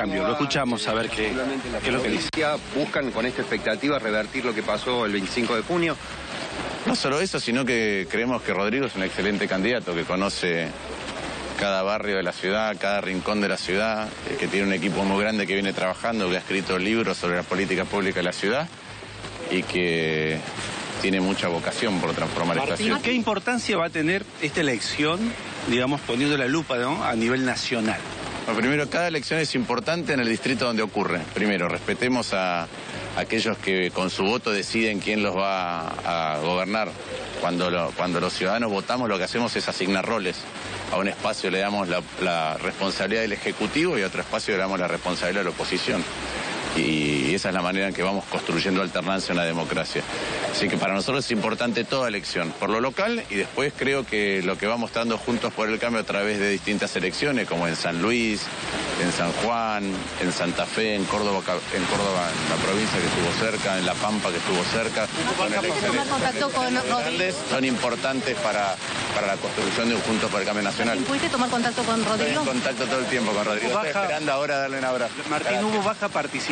cambio. Lo escuchamos a ver qué, qué es lo que dice. ¿Buscan con esta expectativa revertir lo que pasó el 25 de junio? No solo eso, sino que creemos que Rodrigo es un excelente candidato, que conoce cada barrio de la ciudad, cada rincón de la ciudad, que tiene un equipo muy grande que viene trabajando, que ha escrito libros sobre la política pública de la ciudad y que tiene mucha vocación por transformar esta ciudad. ¿Qué importancia va a tener esta elección, digamos, poniendo la lupa ¿no? a nivel nacional? Bueno, primero, cada elección es importante en el distrito donde ocurre. Primero, respetemos a aquellos que con su voto deciden quién los va a gobernar. Cuando, cuando los ciudadanos votamos, lo que hacemos es asignar roles. A un espacio le damos la responsabilidad del Ejecutivo y a otro espacio le damos la responsabilidad de la oposición. Y esa es la manera en que vamos construyendo alternancia en la democracia. Así que para nosotros es importante toda elección, por lo local y después creo que lo que va mostrando Juntos por el Cambio a través de distintas elecciones, como en San Luis, en San Juan, en Santa Fe, en Córdoba, en Córdoba, en la provincia que estuvo cerca, en La Pampa que estuvo cerca, con son importantes para, para la construcción de un Juntos por el Cambio Nacional. ¿Pudiste tomar contacto con Estoy Rodrigo? en contacto todo el tiempo con Rodrigo. Estoy esperando ahora darle un abrazo. Martín, Gracias. hubo baja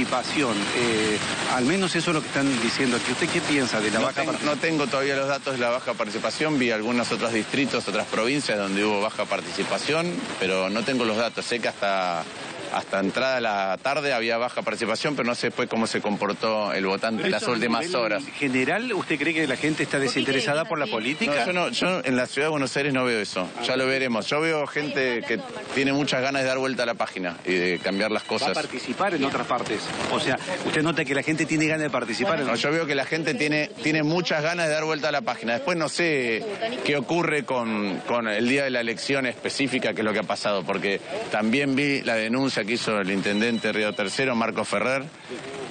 participación. eh, al menos eso es lo que están diciendo aquí. ¿Usted qué piensa de la No baja participación? no tengo todavía los datos de la baja participación, vi algunos otros distritos, otras provincias donde hubo baja participación, pero no tengo los datos. Sé que hasta, hasta entrada la tarde había baja participación, pero no sé después cómo se comportó el votante en las últimas horas. general, ¿usted cree que la gente está desinteresada por la No, política? yo, no, yo en la ciudad de Buenos Aires no veo eso. Ya lo veremos. Yo veo gente que tiene muchas ganas de dar vuelta a la página y de cambiar las Va a cosas. participar en otras partes. O sea, usted nota que la gente tiene ganas de participar. en No, yo veo que la gente tiene, tiene muchas ganas de dar vuelta a la página. Después no sé qué ocurre con, con el día de la elección específica, que es lo que ha pasado, porque también vi la denuncia que hizo el intendente Río Tercero, Marco Ferrer,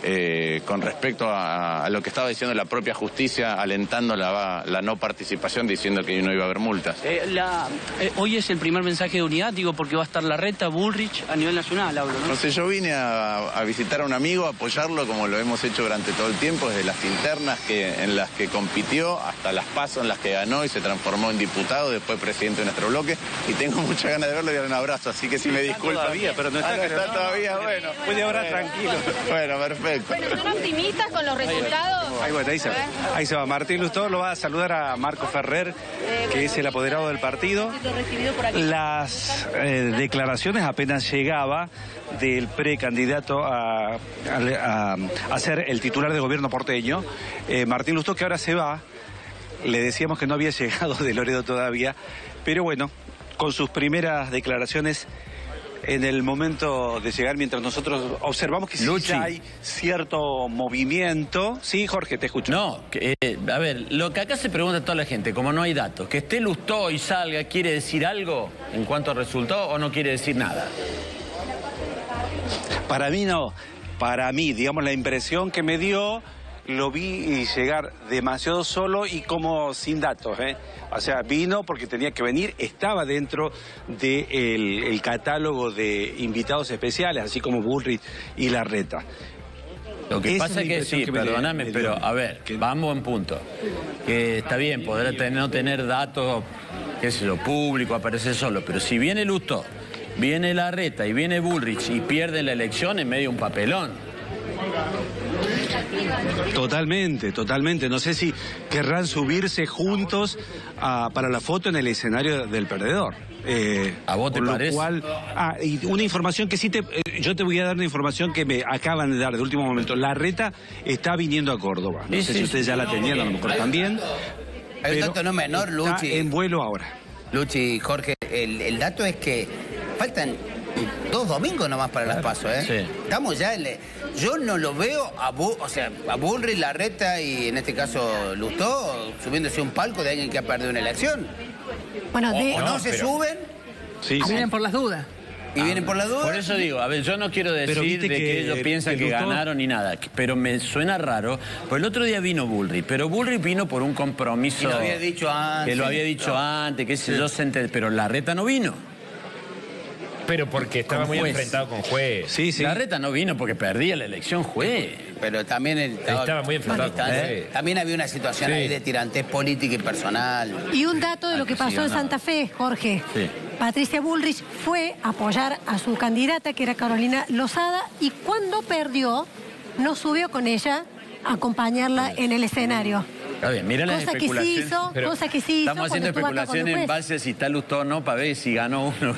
eh, con respecto a, a lo que estaba diciendo la propia justicia, alentando la, la no participación, diciendo que no iba a haber multas. Eh, la- eh, hoy es el primer mensaje de unidad, digo, porque va a estar la reta, Bullrich, a nivel nacional, hablo, ¿no? No sé, yo vine a, a visitar a un amigo, a apoyarlo como lo hemos hecho durante todo el tiempo, desde las internas que, en las que compitió hasta las pasos en las que ganó y se transformó en diputado, después presidente de nuestro bloque. Y tengo muchas ganas de verlo y darle un abrazo, así que si me disculpa. todavía, pero no está, Ah, no está todavía, bueno. Puede hablar Bueno. tranquilo. Bueno, perfecto. Bueno, ¿son optimistas con los resultados? Ahí, bueno, ahí se va. Ahí se va. Martín Lustó lo va a saludar a Marco Ferrer, que es el apoderado del partido. Las eh, declaraciones apenas llegaba del precandidato a, a, a ser el titular de gobierno porteño, eh, Martín Lustó, que ahora se va. Le decíamos que no había llegado de Loredo todavía, pero bueno, con sus primeras declaraciones en el momento de llegar, mientras nosotros observamos que sí hay cierto movimiento. Sí, Jorge, te escucho. No, eh, a ver, lo que acá se pregunta a toda la gente, como no hay datos, que esté Lustó y salga, ¿quiere decir algo en cuanto a resultado o no quiere decir nada? Para mí no. Para mí, digamos, la impresión que me dio, lo vi llegar demasiado solo y como sin datos. ¿eh? O sea, vino porque tenía que venir, estaba dentro del el catálogo de invitados especiales, así como Bullrich y Larreta. Lo que Esa pasa es que sí, que perdóname, me pero a ver, Que- vamos en punto. Que está bien, tener- no tener datos, qué sé yo, público, aparecer solo, pero si viene Lustó, viene Larreta y viene Bullrich y pierden la elección en medio de un papelón. Totalmente, totalmente. No sé si querrán subirse juntos a- para la foto en el escenario del perdedor. Eh, ¿A vos te parece? cual- ah, y una información que sí te... eh, yo te voy a dar una información que me acaban de dar de último momento. La reta está viniendo a Córdoba. No Sí, sé sí, si ustedes ya la tenían, a lo mejor también. Hay un pero dato no menor, está Luchi. en vuelo ahora. Luchi, Jorge, el, el dato es que faltan dos domingos nomás para las pasos, ¿eh? Sí. Estamos ya en... le- Yo no lo veo a, Bu- o sea, a Bullrich, Larreta y en este caso Lustó subiéndose a un palco de alguien que ha perdido una elección. Bueno, O, de- o no, se suben Sí, sí. Vienen por las dudas. y vienen por la duda. Por eso digo, a ver, yo no quiero decir de que, que- ellos piensan que que, ganaron ni nada, pero me suena raro, pues el otro día vino Bullrich, pero Bullrich vino por un compromiso... Y lo había dicho antes. Que lo había dicho antes, qué sé yo, pero Larreta no vino. Pero porque estaba muy juez. enfrentado con juez. Sí, sí. Larreta no vino porque perdía la elección, juez. Pero también el- Estaba muy enfrentado con También- juez. También había una situación Sí. ahí de tirantez política y personal. y un dato de lo que pasó en Santa Fe, Jorge. Sí. Patricia Bullrich fue a apoyar a su candidata, que era Carolina Lozada, y cuando perdió, no subió con ella a acompañarla en el escenario. Está bien, mira Cosa que sí hizo, cosa que sí hizo Estamos haciendo especulaciones en base a si está Lustó o no para ver si ganó uno.